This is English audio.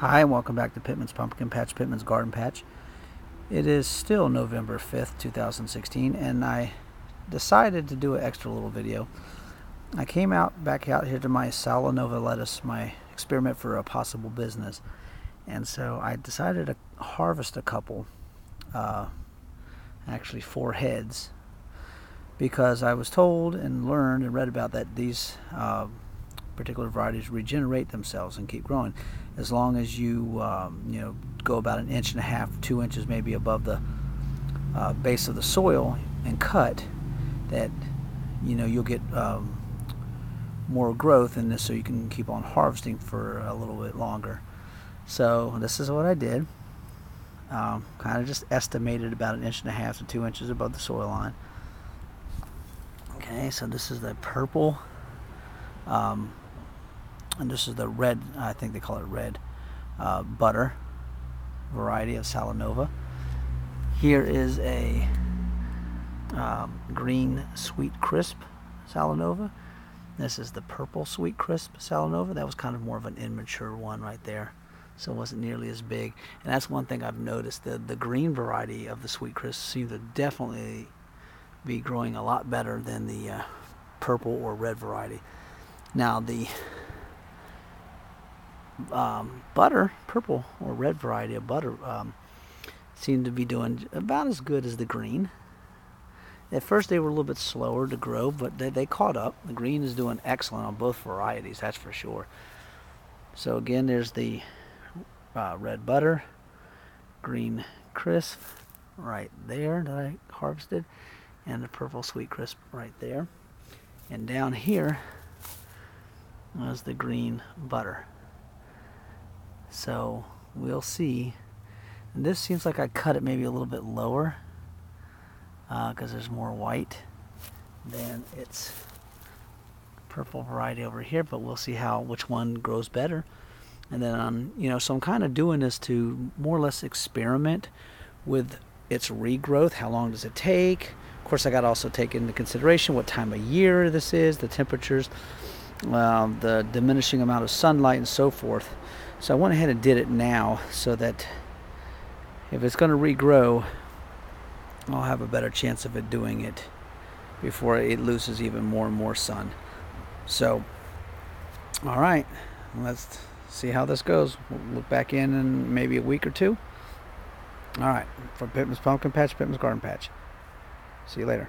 Hi, and welcome back to Pittman's Pumpkin Patch, Pittman's Garden Patch. It is still November 5th, 2016, and I decided to do an extra little video. I came out back out here to my Salanova lettuce, my experiment for a possible business, and so I decided to harvest a couple, uh, actually four heads, because I was told and learned and read about that these uh, particular varieties regenerate themselves and keep growing. As long as you um, you know go about an inch and a half two inches maybe above the uh, base of the soil and cut that you know you'll get um, more growth in this so you can keep on harvesting for a little bit longer. So this is what I did. Um, kind of just estimated about an inch and a half to two inches above the soil line. Okay so this is the purple um, and this is the red, I think they call it red, uh, butter variety of Salanova. Here is a um, green sweet crisp Salanova. This is the purple sweet crisp Salanova. That was kind of more of an immature one right there. So it wasn't nearly as big. And that's one thing I've noticed. The, the green variety of the sweet crisp seems to definitely be growing a lot better than the uh, purple or red variety. Now the um, butter, purple or red variety of butter, um, seemed to be doing about as good as the green. At first, they were a little bit slower to grow, but they, they caught up. The green is doing excellent on both varieties, that's for sure. So again, there's the uh, red butter, green crisp right there that I harvested, and the purple sweet crisp right there. And down here was the green butter. So we'll see. And this seems like I cut it maybe a little bit lower because uh, there's more white than its purple variety over here, but we'll see how which one grows better. And then, um, you know, so I'm kind of doing this to more or less experiment with its regrowth. How long does it take? Of course, I got to also take into consideration what time of year this is, the temperatures, uh, the diminishing amount of sunlight, and so forth. So I went ahead and did it now so that if it's going to regrow, I'll have a better chance of it doing it before it loses even more and more sun. So, all right, let's see how this goes. We'll look back in in maybe a week or two. All right, from Pittman's Pumpkin Patch, Pittman's Garden Patch. See you later.